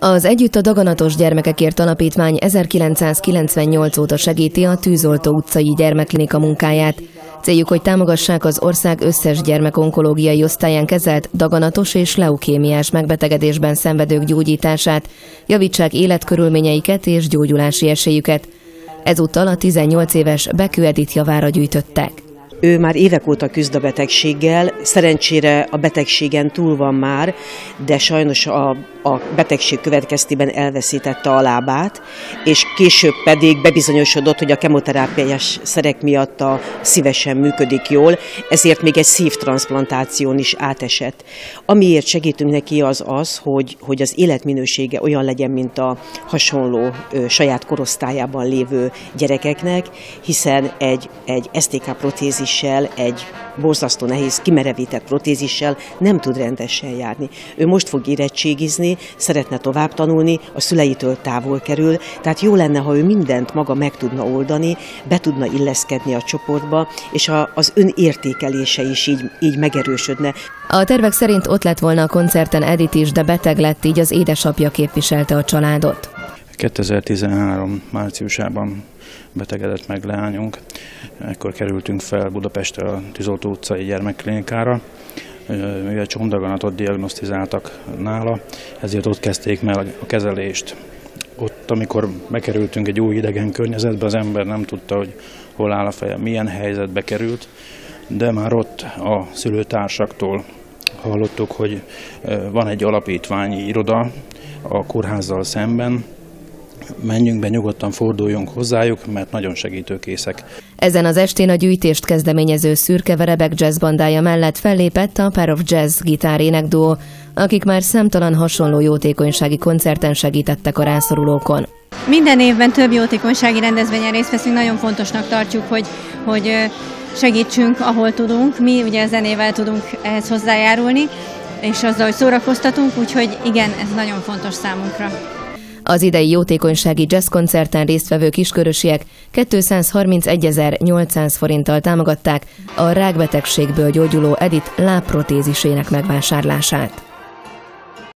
Az Együtt a Daganatos Gyermekekért Alapítvány 1998 óta segíti a Tűzoltó utcai gyermekklinika munkáját. Céljuk, hogy támogassák az ország összes gyermekonkológiai osztályán kezelt daganatos és leukémiás megbetegedésben szenvedők gyógyítását, javítsák életkörülményeiket és gyógyulási esélyüket. Ezúttal a 18 éves Bekő Edith javára gyűjtöttek. Ő már évek óta küzd a betegséggel, szerencsére a betegségen túl van már, de sajnos a, a betegség következtében elveszítette a lábát, és később pedig bebizonyosodott, hogy a kemoterápiás szerek miatt a szívesen működik jól, ezért még egy szívtransplantáción is átesett. Amiért segítünk neki az az, hogy, hogy az életminősége olyan legyen, mint a hasonló ö, saját korosztályában lévő gyerekeknek, hiszen egy, egy STK protézis protézissel, egy borzasztó nehéz, kimerevített protézissel nem tud rendesen járni. Ő most fog érettségizni, szeretne tovább tanulni, a szüleitől távol kerül, tehát jó lenne, ha ő mindent maga meg tudna oldani, be tudna illeszkedni a csoportba, és a, az önértékelése is így, így megerősödne. A tervek szerint ott lett volna a koncerten Edith is, de beteg lett, így az édesapja képviselte a családot. 2013 márciusában betegedett meg leányunk. Ekkor kerültünk fel Budapestre a Tűzoltó utcai gyermekklinikára, mivel csomdaganatot diagnosztizáltak nála, ezért ott kezdték meg a kezelést. Ott, amikor bekerültünk egy új idegen környezetbe, az ember nem tudta, hogy hol áll a feje, milyen helyzetbe került, de már ott a szülőtársaktól hallottuk, hogy van egy alapítványi iroda a kórházzal szemben, menjünk be, nyugodtan forduljunk hozzájuk, mert nagyon segítőkészek. Ezen az estén a gyűjtést kezdeményező Szürke Verebek jazz bandája mellett fellépett a Pair of Jazz gitárének duo, akik már számtalan hasonló jótékonysági koncerten segítettek a rászorulókon. Minden évben több jótékonysági rendezvényen részt veszünk, nagyon fontosnak tartjuk, hogy, hogy segítsünk, ahol tudunk. Mi ugye zenével tudunk ehhez hozzájárulni, és azzal, hogy szórakoztatunk, úgyhogy igen, ez nagyon fontos számunkra. Az idei jótékonysági jazzkoncerten résztvevő kiskörösiek 231.800 forinttal támogatták a rákbetegségből gyógyuló Edith lábprotézisének megvásárlását.